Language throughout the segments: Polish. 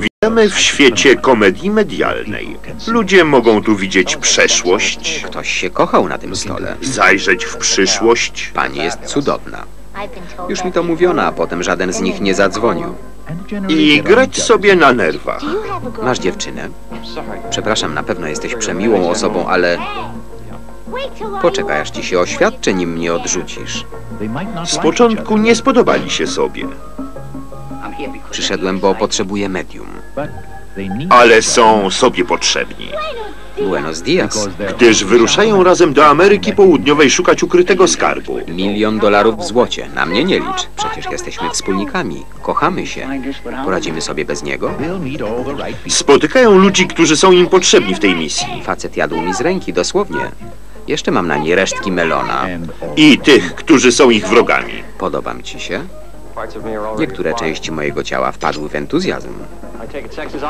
Witamy w świecie komedii medialnej. Ludzie mogą tu widzieć przeszłość, Ktoś się kochał na tym stole. zajrzeć w przyszłość. Pani jest cudowna. Już mi to mówiono, a potem żaden z nich nie zadzwonił. i grać sobie na nerwach. Masz dziewczynę? Przepraszam, na pewno jesteś przemiłą osobą, ale poczekaj, aż ci się oświadczy, nim mnie odrzucisz. Z początku nie spodobali się sobie, Przyszedłem, bo potrzebuję medium. ale są sobie potrzebni, Buenos dias. gdyż wyruszają razem do Ameryki Południowej szukać ukrytego skarbu. Milion dolarów w złocie. Na mnie nie licz. Przecież jesteśmy wspólnikami. Kochamy się. Poradzimy sobie bez niego? Spotykają ludzi, którzy są im potrzebni w tej misji Facet jadł mi z ręki, dosłownie. Jeszcze mam na niej resztki melona. i tych, którzy są ich wrogami. Podobam ci się? Niektóre części mojego ciała wpadły w entuzjazm.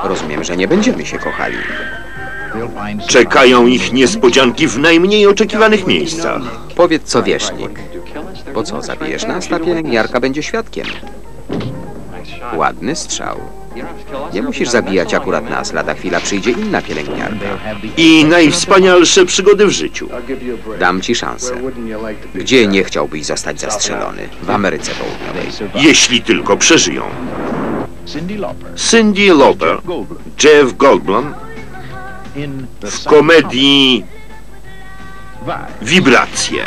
Rozumiem, że nie będziemy się kochali. Czekają ich niespodzianki w najmniej oczekiwanych miejscach. Powiedz co wierzchnik. Po co zabijesz nas? Ta pielęgniarka będzie świadkiem. Ładny strzał. Nie musisz zabijać akurat nas. Lada chwila przyjdzie inna pielęgniarka. I najwspanialsze przygody w życiu. Dam ci szansę. Gdzie nie chciałbyś zostać zastrzelony? W Ameryce Południowej. Jeśli tylko przeżyją. Cindy Lauper, Jeff Goldblum w komedii Wibracje.